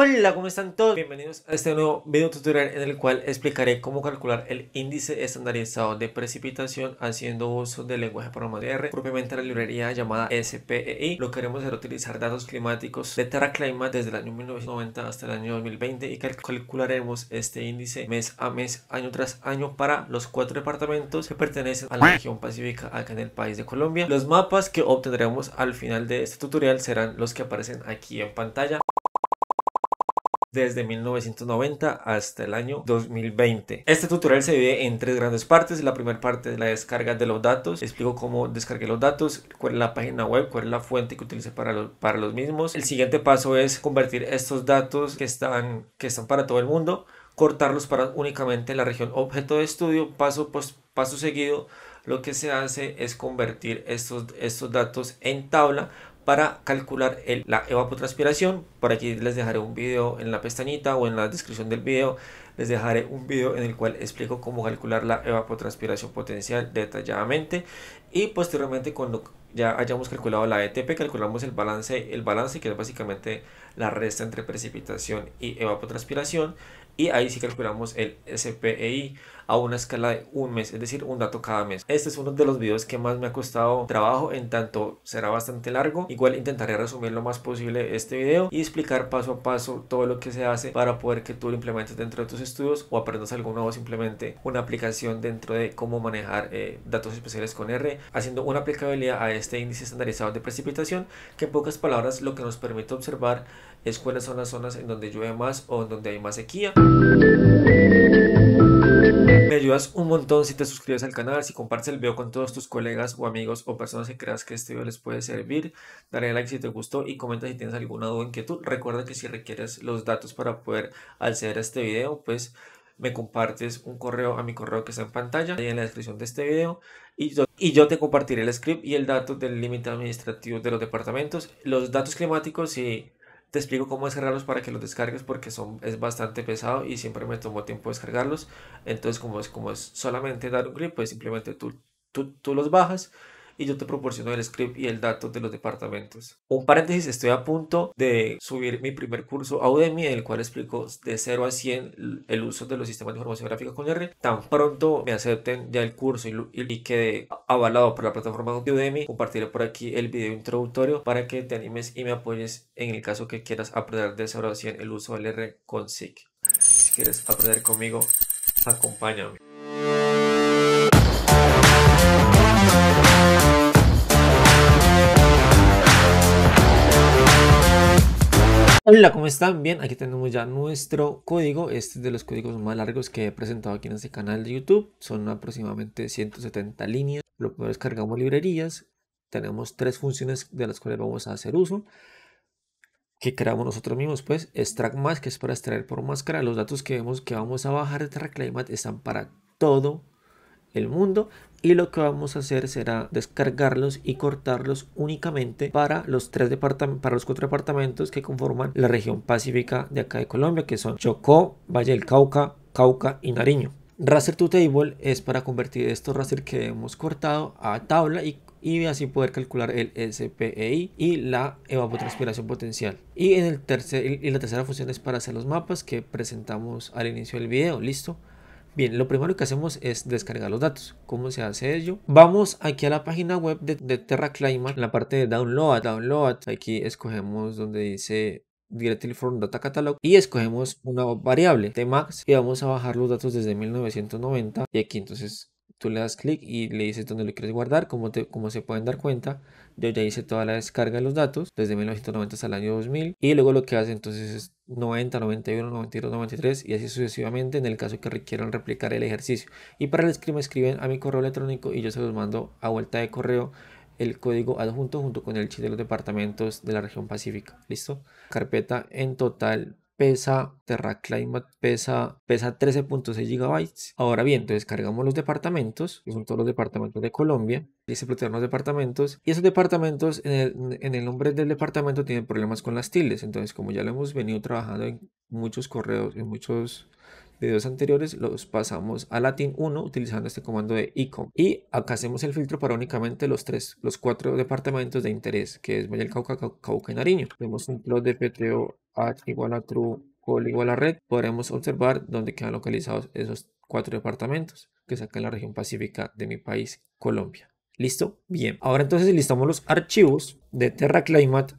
Hola, ¿cómo están todos? Bienvenidos a este nuevo video tutorial en el cual explicaré cómo calcular el índice estandarizado de precipitación haciendo uso del lenguaje programación R, propiamente la librería llamada SPEI. Lo que haremos será utilizar datos climáticos de TerraClimate desde el año 1990 hasta el año 2020 y calcularemos este índice mes a mes, año tras año para los cuatro departamentos que pertenecen a la región pacífica acá en el país de Colombia. Los mapas que obtendremos al final de este tutorial serán los que aparecen aquí en pantalla desde 1990 hasta el año 2020. Este tutorial se divide en tres grandes partes. La primera parte es la descarga de los datos. Explico cómo descargué los datos, cuál es la página web, cuál es la fuente que utilicé para los, para los mismos. El siguiente paso es convertir estos datos que están, que están para todo el mundo, cortarlos para únicamente la región objeto de estudio. Paso, pues, paso seguido, lo que se hace es convertir estos, estos datos en tabla para calcular el, la evapotranspiración. Por aquí les dejaré un video en la pestañita o en la descripción del video. Les dejaré un video en el cual explico cómo calcular la evapotranspiración potencial detalladamente. Y posteriormente cuando ya hayamos calculado la ETP, calculamos el balance, el balance que es básicamente la resta entre precipitación y evapotranspiración y ahí sí calculamos el SPEI a una escala de un mes, es decir, un dato cada mes. Este es uno de los videos que más me ha costado trabajo, en tanto será bastante largo. Igual intentaré resumir lo más posible este video y explicar paso a paso todo lo que se hace para poder que tú lo implementes dentro de tus estudios o aprendas algo nuevo, simplemente una aplicación dentro de cómo manejar eh, datos especiales con R, haciendo una aplicabilidad a este índice estandarizado de precipitación, que en pocas palabras lo que nos permite observar es cuáles son las zonas en donde llueve más o en donde hay más sequía. Me ayudas un montón si te suscribes al canal, si compartes el video con todos tus colegas o amigos o personas que creas que este video les puede servir. Dale like si te gustó y comenta si tienes alguna duda o inquietud. Recuerda que si requieres los datos para poder acceder a este video, pues me compartes un correo a mi correo que está en pantalla y en la descripción de este video y yo, y yo te compartiré el script y el dato del límite administrativo de los departamentos, los datos climáticos y te explico cómo descargarlos para que los descargues porque son, es bastante pesado y siempre me tomó tiempo descargarlos. Entonces como es, como es solamente dar un clic, pues simplemente tú, tú, tú los bajas y yo te proporciono el script y el dato de los departamentos. Un paréntesis, estoy a punto de subir mi primer curso a Udemy, en el cual explico de 0 a 100 el uso de los sistemas de información gráfica con R. Tan pronto me acepten ya el curso y, y quede avalado por la plataforma de Udemy, compartiré por aquí el video introductorio para que te animes y me apoyes en el caso que quieras aprender de 0 a 100 el uso del R con SIG. Si quieres aprender conmigo, acompáñame. Hola, ¿cómo están? Bien, aquí tenemos ya nuestro código. Este es de los códigos más largos que he presentado aquí en este canal de YouTube. Son aproximadamente 170 líneas. Lo primero descargamos librerías. Tenemos tres funciones de las cuales vamos a hacer uso. Que creamos nosotros mismos, pues. Extract más, que es para extraer por máscara. Los datos que vemos que vamos a bajar de TerraClimate están para todo el mundo y lo que vamos a hacer será descargarlos y cortarlos únicamente para los tres para los cuatro departamentos que conforman la región pacífica de acá de Colombia que son Chocó, Valle del Cauca, Cauca y Nariño. Raster to Table es para convertir estos raster que hemos cortado a tabla y, y así poder calcular el SPEI y la evapotranspiración potencial. Y, en el tercer, y la tercera función es para hacer los mapas que presentamos al inicio del video. ¿Listo? Bien, lo primero que hacemos es descargar los datos. ¿Cómo se hace ello? Vamos aquí a la página web de, de en la parte de Download, Download. Aquí escogemos donde dice Directly from Data Catalog y escogemos una variable Tmax y vamos a bajar los datos desde 1990 y aquí entonces tú le das clic y le dices dónde lo quieres guardar como, te, como se pueden dar cuenta yo ya hice toda la descarga de los datos desde 1990 hasta el año 2000 y luego lo que hace entonces es 90, 91, 92, 93 y así sucesivamente en el caso que requieran replicar el ejercicio. Y para el script me escriben a mi correo electrónico y yo se los mando a vuelta de correo el código adjunto junto con el chip de los departamentos de la región pacífica. ¿Listo? Carpeta en total pesa TerraClimate pesa, pesa 13.6 GB. Ahora bien, entonces cargamos los departamentos, que son todos los departamentos de Colombia, y se protegen los departamentos, y esos departamentos en el, en el nombre del departamento tienen problemas con las tildes, entonces como ya lo hemos venido trabajando en muchos correos, en muchos de dos anteriores los pasamos a Latin 1 utilizando este comando de icon. Y acá hacemos el filtro para únicamente los tres, los cuatro departamentos de interés, que es Valle del Cauca, Cauca y Nariño. Tenemos un plot de PTO h igual a true, call igual a red. Podremos observar dónde quedan localizados esos cuatro departamentos que sacan la región pacífica de mi país, Colombia. ¿Listo? Bien. Ahora entonces listamos los archivos de TerraClimate.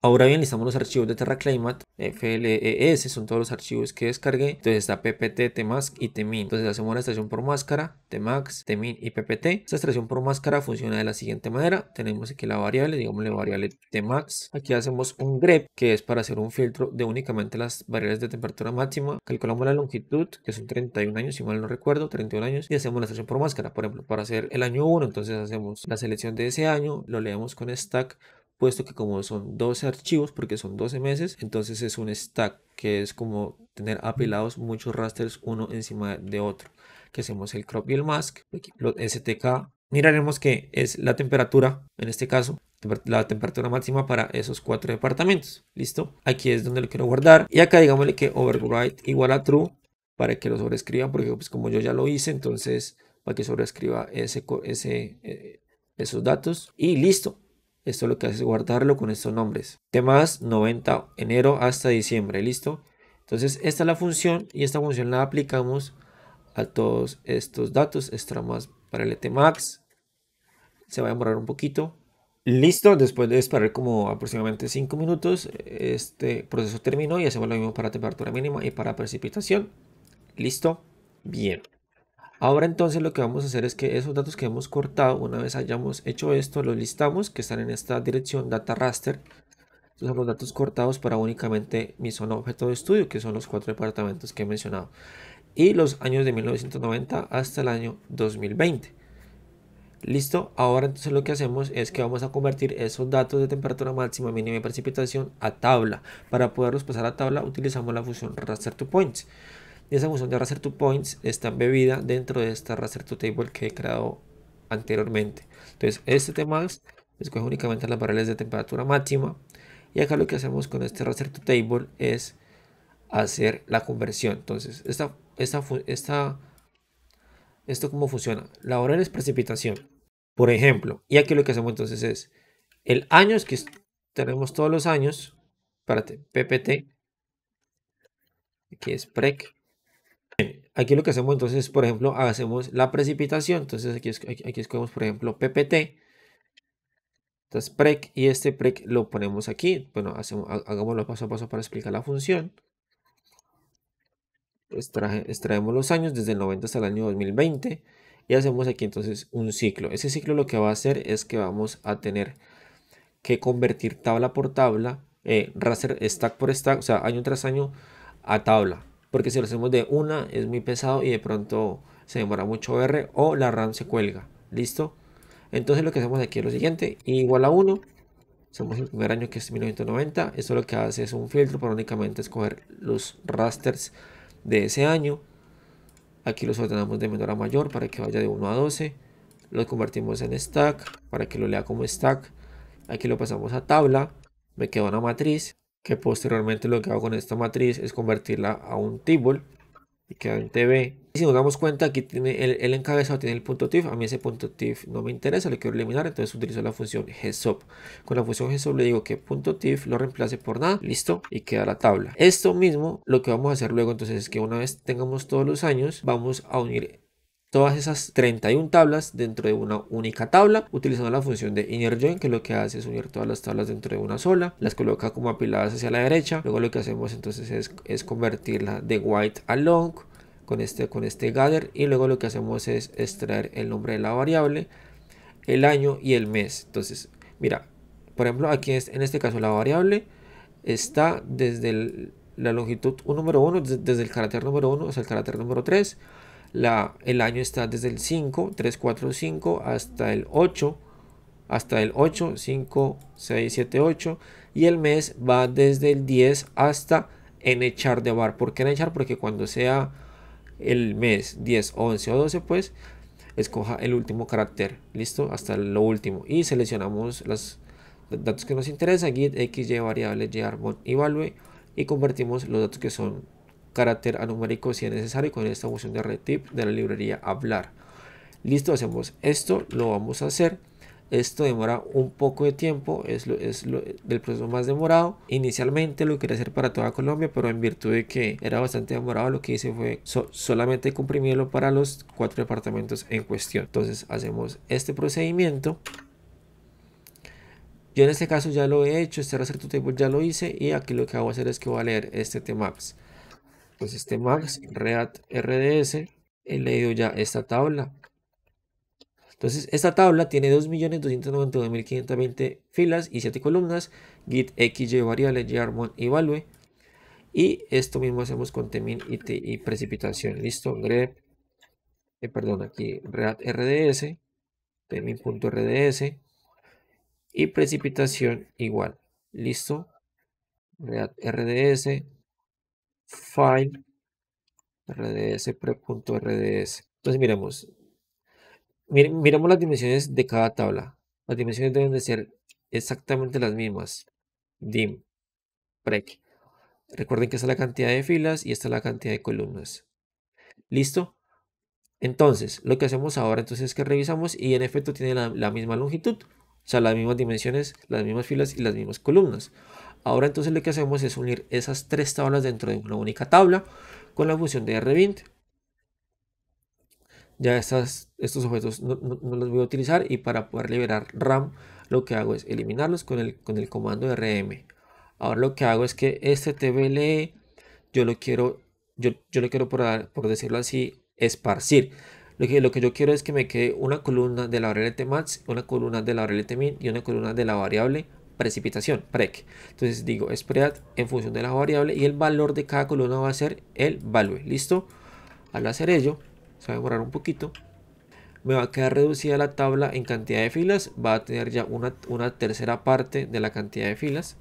Ahora bien, listamos los archivos de TerraClimate, FLES, son todos los archivos que descargué. Entonces está PPT, Tmask y Tmin. Entonces hacemos una extracción por máscara, Tmax, Tmin y PPT. Esta extracción por máscara funciona de la siguiente manera. Tenemos aquí la variable, digamos la variable Tmax. Aquí hacemos un grep, que es para hacer un filtro de únicamente las variables de temperatura máxima. Calculamos la longitud, que son 31 años, si mal no recuerdo, 31 años. Y hacemos la extracción por máscara. Por ejemplo, para hacer el año 1, entonces hacemos la selección de ese año, lo leemos con stack, puesto que como son 12 archivos, porque son 12 meses, entonces es un stack que es como tener apilados muchos rasters uno encima de otro. Que hacemos el crop y el mask, STK. Miraremos que es la temperatura, en este caso, la temperatura máxima para esos cuatro departamentos. ¿Listo? Aquí es donde lo quiero guardar. Y acá digámosle que overwrite igual a true para que lo sobrescriba, porque pues como yo ya lo hice, entonces para que sobrescriba ese, ese, eh, esos datos y listo. Esto lo que hace es guardarlo con estos nombres. Temas 90 enero hasta diciembre, listo. Entonces esta es la función y esta función la aplicamos a todos estos datos. Extra más para el ETMAX. Se va a demorar un poquito. Listo, después de esperar como aproximadamente 5 minutos, este proceso terminó y hacemos lo mismo para temperatura mínima y para precipitación. Listo, bien. Ahora entonces lo que vamos a hacer es que esos datos que hemos cortado, una vez hayamos hecho esto, los listamos que están en esta dirección data raster. Estos son los datos cortados para únicamente mi zona objeto de estudio, que son los cuatro departamentos que he mencionado. Y los años de 1990 hasta el año 2020. Listo, ahora entonces lo que hacemos es que vamos a convertir esos datos de temperatura máxima, mínima y precipitación a tabla. Para poderlos pasar a tabla utilizamos la función raster to points. Y esa función de raster to points está embebida dentro de esta raster to table que he creado anteriormente. Entonces, este tmax escoge únicamente las variables de temperatura máxima. Y acá lo que hacemos con este raster to table es hacer la conversión. Entonces, esta, esta, esta, esto cómo funciona. La variable es precipitación. Por ejemplo, y aquí lo que hacemos entonces es el año, que tenemos todos los años, espérate, PPT, aquí es PREC, Aquí lo que hacemos entonces, por ejemplo, hacemos la precipitación. Entonces aquí, aquí escogemos, por ejemplo, PPT. Entonces, PREC y este PREC lo ponemos aquí. Bueno, hacemos, hagámoslo paso a paso para explicar la función. extraemos los años desde el 90 hasta el año 2020 y hacemos aquí entonces un ciclo. Ese ciclo lo que va a hacer es que vamos a tener que convertir tabla por tabla, eh, raster stack por stack, o sea, año tras año a tabla porque si lo hacemos de una es muy pesado y de pronto se demora mucho R o la RAM se cuelga. ¿Listo? Entonces lo que hacemos aquí es lo siguiente, igual a 1, somos el primer año que es 1990, esto lo que hace es un filtro para únicamente escoger los rasters de ese año. Aquí los ordenamos de menor a mayor para que vaya de 1 a 12. Lo convertimos en stack para que lo lea como stack. Aquí lo pasamos a tabla. Me queda una matriz que posteriormente lo que hago con esta matriz es convertirla a un table y queda en TV. Y si nos damos cuenta, aquí tiene el, encabezado, tiene el punto .tif. A mí ese punto .tif no me interesa, lo quiero eliminar, entonces utilizo la función GSOP. Con la función GSOP le digo que punto .tif lo reemplace por nada, listo, y queda la tabla. Esto mismo, lo que vamos a hacer luego entonces es que una vez tengamos todos los años, vamos a unir todas esas 31 tablas dentro de una única tabla utilizando la función de inner join que lo que hace es unir todas las tablas dentro de una sola las coloca como apiladas hacia la derecha. Luego lo que hacemos entonces es, es convertirla de white a long con este, con este gather y luego lo que hacemos es extraer el nombre de la variable el año y el mes. Entonces mira por ejemplo aquí en este caso la variable está desde la longitud 1 número 1 desde el carácter número 1 hasta el carácter número 3 la, el año está desde el 5, 3, 4, 5 hasta el 8, hasta el 8, 5, 6, 7, 8 y el mes va desde el 10 hasta en echar de bar. ¿Por qué en echar? Porque cuando sea el mes 10, 11 o 12 pues escoja el último carácter, listo, hasta lo último y seleccionamos los datos que nos interesan, git, xy, variable, y armon y value y convertimos los datos que son carácter anumérico si es necesario con esta función de retype de la librería hablar. Listo, hacemos esto, lo vamos a hacer. Esto demora un poco de tiempo, es, lo, es lo, el proceso más demorado. Inicialmente lo quería hacer para toda Colombia, pero en virtud de que era bastante demorado, lo que hice fue solamente comprimirlo para los cuatro departamentos en cuestión. Entonces hacemos este procedimiento. Yo en este caso ya lo he hecho, este reset table ya lo hice y aquí lo que hago hacer es que voy a leer este tmax. Pues este max read rds he leído ya esta tabla entonces, esta tabla tiene 2.299.520 filas y 7 columnas, git xy variable, yarmon y value. Y esto mismo hacemos con temin y, precipitación. Listo, grep, eh, perdón, aquí read rds, temin.rds y precipitación igual. Listo, read rds, file, rds pre.rds. Entonces miremos, miremos las dimensiones de cada tabla. Las dimensiones deben de ser exactamente las mismas. Dim, prec. Recuerden que esta es la cantidad de filas y esta es la cantidad de columnas. ¿Listo? Entonces, lo que hacemos ahora entonces es que revisamos y en efecto tiene la, la misma longitud. O sea, las mismas dimensiones, las mismas filas y las mismas columnas. Ahora entonces lo que hacemos es unir esas tres tablas dentro de una única tabla con la función de R20 ya estos objetos no, los voy a utilizar y para poder liberar RAM lo que hago es eliminarlos con el, con el comando rm. Ahora lo que hago es que este tble yo lo quiero, yo, yo lo quiero por, por decirlo así, esparcir. Lo que, lo que yo quiero es que me quede una columna de la variable tmax, una columna de la variable tmin y una columna de la variable precipitación, prec. Entonces digo spread en función de la variable y el valor de cada columna va a ser el value. ¿Listo? Al hacer ello, se va a demorar un poquito. Me va a quedar reducida la tabla en cantidad de filas. Va a tener ya una, una tercera parte de la cantidad de filas.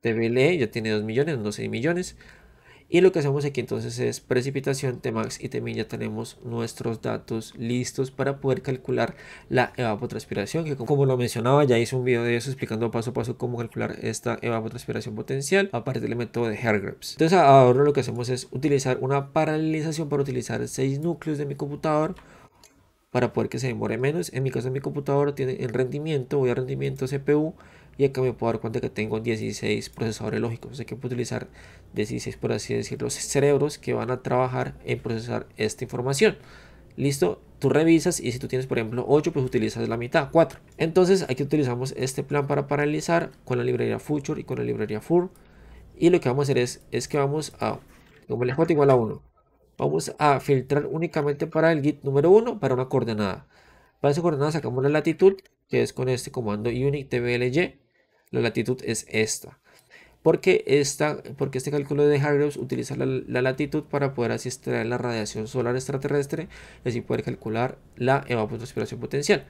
TBLE ya tiene 2 millones, no 6 millones. Y lo que hacemos aquí entonces es precipitación, Tmax y Tmin. Ya tenemos nuestros datos listos para poder calcular la evapotranspiración. Que como lo mencionaba, ya hice un video de eso explicando paso a paso cómo calcular esta evapotranspiración potencial a partir del método de Hargreaves. Entonces ahora lo que hacemos es utilizar una paralelización para utilizar 6 núcleos de mi computador para poder que se demore menos. En mi caso mi computador tiene el rendimiento, voy a rendimiento CPU y acá me puedo dar cuenta que tengo 16 procesadores lógicos. O sea que puedo utilizar 16, por así decirlo, cerebros que van a trabajar en procesar esta información. Listo, tú revisas y si tú tienes por ejemplo 8 pues utilizas la mitad, 4. Entonces aquí utilizamos este plan para paralizar con la librería Future y con la librería Fur. Y lo que vamos a hacer es, es que vamos a, como el J igual a 1, vamos a filtrar únicamente para el git número 1 para una coordenada. Para esa coordenada sacamos la latitud, que es con este comando unique tbly. La latitud es esta. Porque, esta, porque este cálculo de Hargreaves utiliza la, latitud para poder así extraer la radiación solar extraterrestre y así poder calcular la evapotranspiración potencial.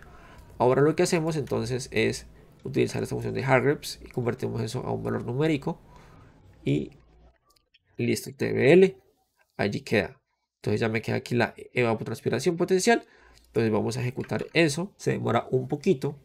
Ahora lo que hacemos entonces es utilizar esta función de Hargreaves y convertimos eso a un valor numérico y listo, TBL allí queda. Entonces ya me queda aquí la evapotranspiración potencial. Entonces vamos a ejecutar eso. Se demora un poquito.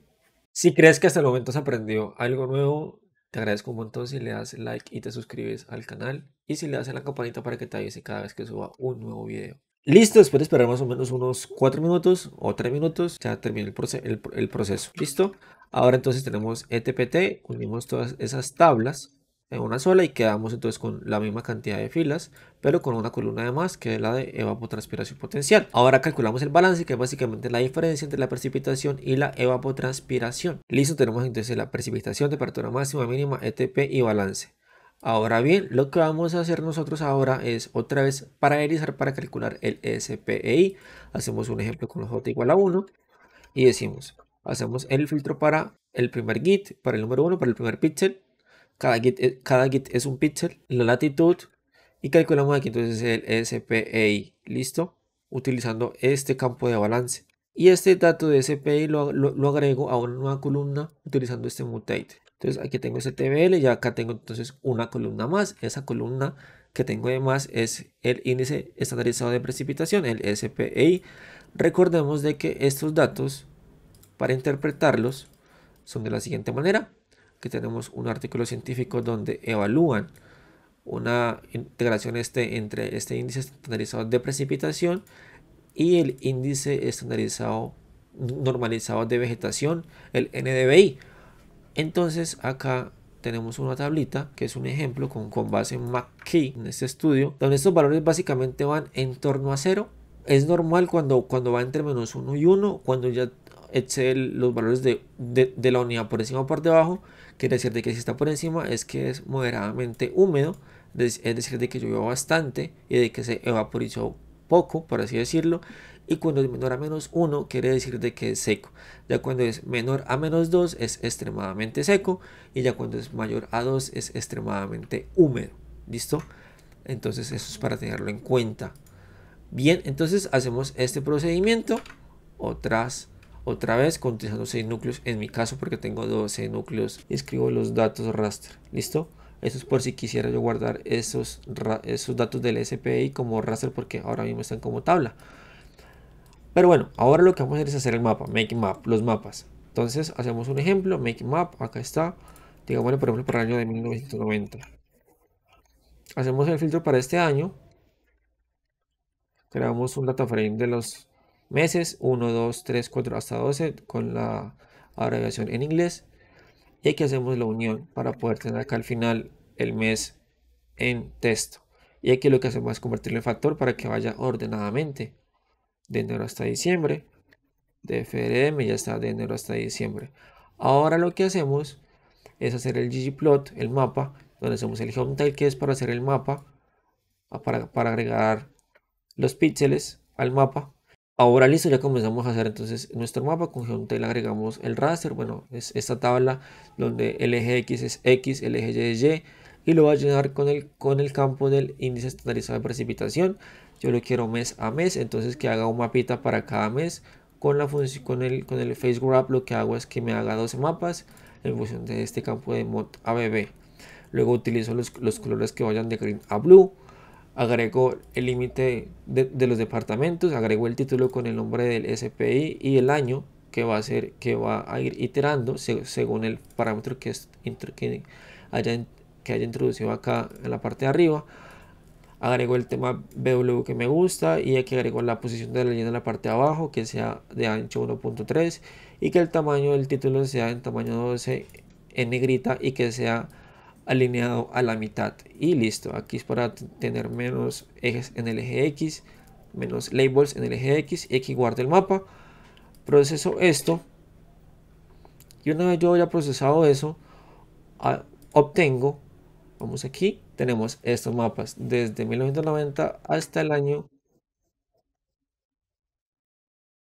Si crees que hasta el momento has aprendido algo nuevo, te agradezco un montón si le das like y te suscribes al canal. Y si le das la campanita para que te avise cada vez que suba un nuevo video. Listo, después de esperar más o menos unos 4 minutos o 3 minutos, ya termina el, proceso. Listo. Ahora entonces tenemos ETPT, unimos todas esas tablas una sola y quedamos entonces con la misma cantidad de filas, pero con una columna de más que es la de evapotranspiración potencial. Ahora calculamos el balance, que es básicamente la diferencia entre la precipitación y la evapotranspiración. Listo, tenemos entonces la precipitación, temperatura máxima, mínima, ETP y balance. Ahora bien, lo que vamos a hacer nosotros ahora es otra vez paralelizar para calcular el SPEI. Hacemos un ejemplo con J igual a 1 y decimos, hacemos el filtro para el primer git, para el número 1, para el primer píxel, cada git, cada git es un píxel, la latitud y calculamos aquí entonces el SPI, ¿listo? Utilizando este campo de balance. Y este dato de SPI lo, lo, agrego a una nueva columna utilizando este mutate. Entonces aquí tengo este TBL y acá tengo entonces una columna más. Esa columna que tengo de más es el índice estandarizado de precipitación, el SPI. Recordemos de que estos datos, para interpretarlos, son de la siguiente manera que tenemos un artículo científico donde evalúan una integración este, entre este índice estandarizado de precipitación y el índice estandarizado normalizado de vegetación, el NDVI. Entonces acá tenemos una tablita que es un ejemplo con, con base en McKee en este estudio, donde estos valores básicamente van en torno a cero. Es normal cuando, cuando va entre menos 1 y 1, cuando ya excede los valores de, de, la unidad por encima o por debajo, quiere decir de que si está por encima es que es moderadamente húmedo, es decir, de que llovió bastante y de que se evaporizó poco, por así decirlo, y cuando es menor a menos 1 quiere decir de que es seco. Ya cuando es menor a menos 2 es extremadamente seco y ya cuando es mayor a 2 es extremadamente húmedo. ¿Listo? Entonces eso es para tenerlo en cuenta. Bien, entonces hacemos este procedimiento otras, otra vez con 6 núcleos en mi caso porque tengo 12 núcleos y escribo los datos raster. ¿Listo? Eso es por si quisiera yo guardar esos, esos datos del SPI como raster porque ahora mismo están como tabla. Pero bueno, ahora lo que vamos a hacer es hacer el mapa, make map, los mapas. Entonces hacemos un ejemplo, make map, acá está. Digámosle por ejemplo para el año de 1990. Hacemos el filtro para este año. Creamos un data frame de los meses, 1, 2, 3, 4 hasta 12 con la abreviación en inglés. Y aquí hacemos la unión para poder tener acá al final el mes en texto. Y aquí lo que hacemos es convertirlo en factor para que vaya ordenadamente de enero hasta diciembre. De FRM ya está de enero hasta diciembre. Ahora lo que hacemos es hacer el ggplot, el mapa, donde hacemos el geometry que es para hacer el mapa, para, para agregar los píxeles al mapa. Ahora listo, ya comenzamos a hacer entonces nuestro mapa. Con Geometry agregamos el raster. Bueno, es esta tabla donde el eje X es X, el eje Y es Y. Y lo va a llenar con el, con el campo del índice estandarizado de precipitación yo lo quiero mes a mes, entonces que haga un mapita para cada mes. Con, la con, el, con el Face Graph lo que hago es que me haga 12 mapas en función de este campo de mod ABB. Luego utilizo los, los colores que vayan de green a blue. Agrego el límite de, los departamentos, agrego el título con el nombre del SPI y el año que va a ser que va a ir iterando según el parámetro que, es, que, haya, que haya introducido acá en la parte de arriba. Agrego el tema BW que me gusta y aquí agrego la posición de la línea en la parte de abajo que sea de ancho 1.3 y que el tamaño del título sea en tamaño 12 en negrita y que sea alineado a la mitad y listo aquí es para tener menos ejes en el eje X menos labels en el eje X aquí guardo el mapa proceso esto y una vez yo haya procesado eso obtengo vamos aquí tenemos estos mapas desde 1990 hasta el año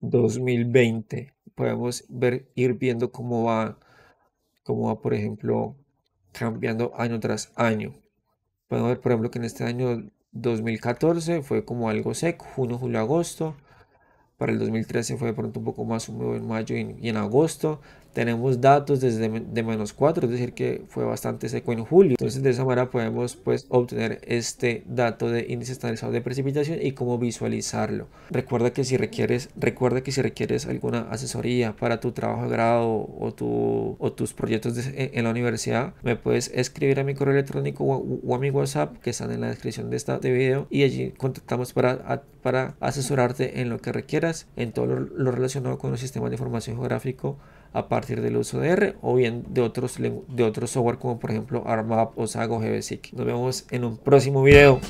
2020. Podemos ver, ir viendo cómo va, cómo va, por ejemplo, cambiando año tras año. Podemos ver, por ejemplo, que en este año 2014 fue como algo seco, junio, julio, agosto. Para el 2013 fue de pronto un poco más húmedo en mayo y en agosto tenemos datos desde de menos 4, es decir que fue bastante seco en julio. Entonces de esa manera podemos pues obtener este dato de índice estandarizado de precipitación y cómo visualizarlo. Recuerda que si requieres, recuerda que si requieres alguna asesoría para tu trabajo de grado o, tu, o tus proyectos en la universidad, me puedes escribir a mi correo electrónico o, a mi WhatsApp que están en la descripción de este video y allí contactamos para, para asesorarte en lo que requieras en todo lo, lo relacionado con los sistemas de información geográfico a partir del uso de R o bien de otros, de otros software como por ejemplo ARMAP o SAG o GBSIC. Nos vemos en un próximo video.